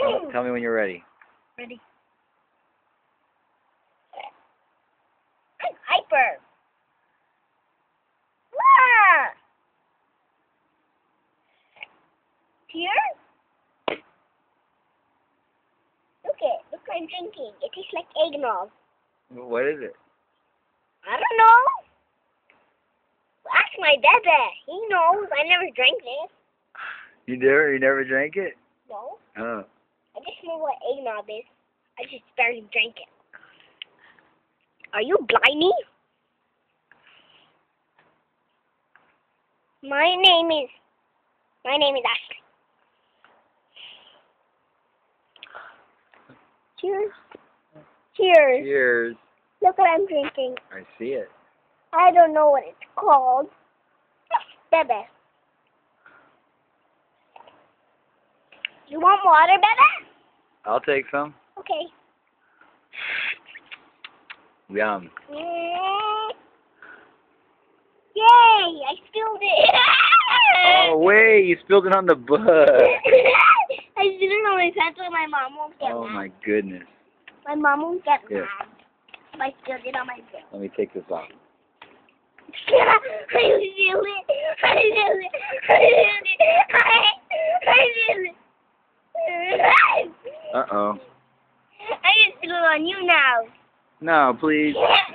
Tell, tell me when you're ready. Ready? I'm hyper. Wow. Here? Look it. Look what I'm drinking. It tastes like eggnog. What is it? I don't know. Ask my dada. He knows. I never drank this. You never, you never drank it? No. Oh. I just know is. I just barely drank it. Are you blimey? My name is my name is Ashley. Cheers. Cheers. Cheers. Look what I'm drinking. I see it. I don't know what it's called. Bebe. You want water, Bebe? I'll take some. Okay. Yum. Yay! I spilled it. Oh, wait, you spilled it on the bus. I didn't know my pants so my mom won't get Oh, mad. my goodness. My mom won't get Yeah. mad I spilled it on my bed. Let me take this off. I feel it. I feel it. I feel it. I, I feel it. Uh-oh. I spill it on you now. No, please.